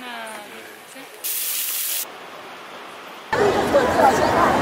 那行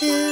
to